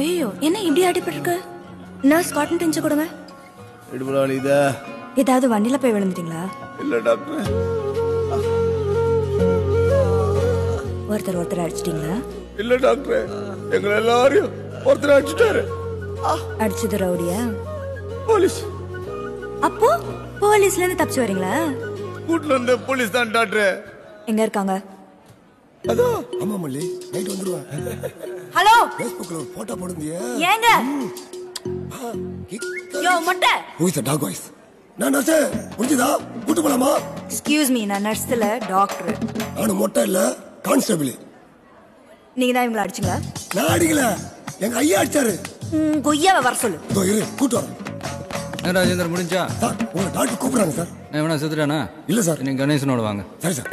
ஐயோ என்ன இப்படி அடிபட்டிருக்கு? நர்ஸ் காட்டன் டென்ச்சு கொடுங்க இடுபடா இதா ஏதாவது வண்டியில போய் விழுந்துட்டீங்களா? இல்ல டாக்டர். ஒருத்தர் ஒருத்தர் அடிச்சிட்டீங்களா? இல்ல டாக்டர். எங்களை எல்லாரையும் ஒருத்தர் அடிச்சுட்டாரு. அடிச்சது ரவுடியா? போலீஸ். அப்போ போலீஸ்ல இருந்து தப்பிச்சு வரீங்களா? கூட்டுல இருந்த போலீஸ் தான் டாக்டர். எங்க இருக்காங்க? அதான் ஆமா மல்லி நைட் வந்துருவேன் ஹலோ. ஃபேஸ்புக்ல ஒரு போட்டோ போடுங்க ஏங்க? யோ மொட்டை. Who is the doc voice நான் நர்ஸே முடிஞ்சதா கூட்டு போலாமா? எக்ஸ்கியூஸ் மீ நான் நர்ஸ் இல்ல டாக்டர் நானும் மொட்டை இல்ல கான்ஸ்டபிள் நீங்க தான் இவங்களை அடிச்சுங்களா? நான் அடிக்கல. எங்க ஐயா அடிச்சாரு. ம், கொய்யாவை வர சொல்லு. இதோ இரு கூட்டு வரேன் என்ன ராஜேந்தர் முடிஞ்சா? சார் உங்களை டாக்டர் கூப்பிடுறாங்க சார். நான் வேணா செத்துட்டானா? இல்ல சார். நீங்க கணேசனோட வாங்க. சரி சார்.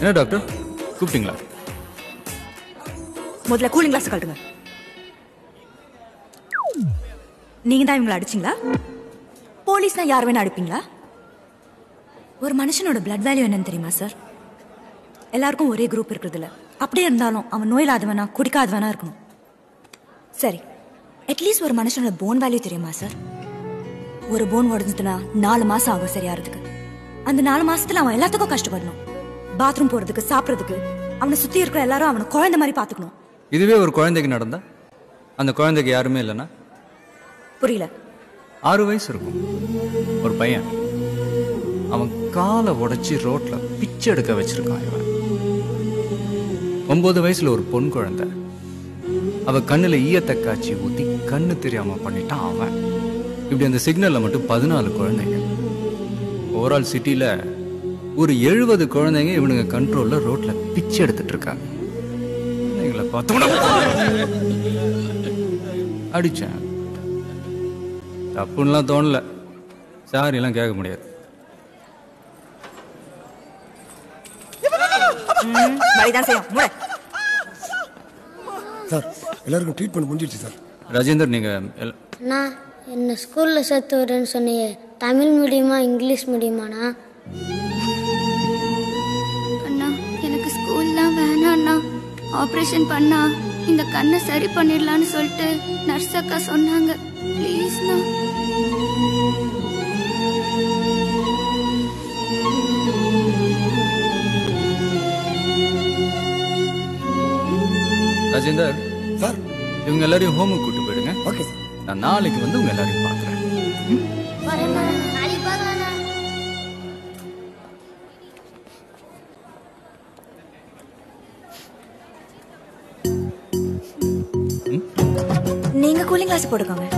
என்ன டாக்டர்? கூப்பிட்டீங்களா? முதல்ல கூலிங் கிளாஸ் கட்டுங்க நீங்க தான் இவங்களை அடிச்சிங்களா? போலீஸ்னா யார் வேணா அடிப்பீங்களா? ஒரு மனுஷனோட பிளட் வேல்யூ என்னன்னு தெரியுமா சார் எல்லாருக்கும் ஒரே குரூப் இருக்கிறது இல்ல அப்படியே இருந்தாலும் அவன் நோயில்லாதவனா குடிக்காதவனா இருக்கணும். சரி அட்லீஸ்ட் ஒரு மனுஷனோட போன் வேல்யூ தெரியுமா சார் ஒரு போன் உடஞ்சிட்டுனா நாலு மாசம் ஆகும் சரியாறதுக்கு அந்த நாலு மாசத்துல அவன் எல்லாத்துக்கும் கஷ்டப்படணும். பாத்ரூம் போறதுக்கு சாப்பிடுறதுக்கு அவனை சுத்தி இருக்கிற எல்லாரும் அவனை குழந்தை மாதிரி பாத்துக்கணும் இதுவே ஒரு குழந்தைக்கு நடந்தா? அந்த குழந்தைக்கு யாருமே இல்லைன்னா? புரியல. ஆறு வயசு இருக்கும். ஒரு பையன். அவன் காலை உடைச்சி ரோட்ல பிச்சை எடுக்க வச்சிருக்கான் இவன். ஒன்பது வயசுல ஒரு பொன் குழந்தை. அவ கண்ணுல ஈயத்தை காய்ச்சி ஊத்தி கண்ணு தெரியாம பண்ணிட்டான் அவன். இப்படி அந்த சிக்னல்ல மட்டும் பதினாலு குழந்தைங்க. ஓவரால் சிட்டில ஒரு எழுபது குழந்தைங்க இவனுங்க கண்ட்ரோல்ல ரோட்ல பிச்சை எடுத்துட்டு இருக்காங்க. குழந்தைங்களை பார்த்தோம்னா அடிச்சேன். தப்புன்னெலாம் தோணல. சாரி எல்லாம் கேட்க முடியாது. வழிதான் செய்யும். சார் எல்லாருக்கும் ட்ரீட்மெண்ட் முடிஞ்சிடுச்சு சார். ராஜேந்தர் நீங்க எல்- அண்ணா என்ன ஸ்கூலில் சேர்த்து வரேன்னு சொன்னியே தமிழ் மீடியமா இங்கிலீஷ் மீடியமாண்ணா அண்ணா எனக்கு ஸ்கூல்லாம் வேணாம் அண்ணா. ஆப்ரேஷன் பண்ணா இந்த கண்ணை சரி பண்ணிடலான்னு சொல்லிட்டு நர்ஸ் அக்கா சொன்னாங்க. ப்ளீஸ்ண்ணா ராஜேந்தர் சார். இவங்க எல்லாரையும் ஹோமுக்கு கூட்டு போயிடுங்க. ஓகே. சார் நான் நாளைக்கு வந்து உங்க எல்லாரையும் பார்க்குறேன். நாளைக்கு பார்க்கலாண்ணா நீங்க கூலிங் கிளாஸ் போட்டுக்கோங்க.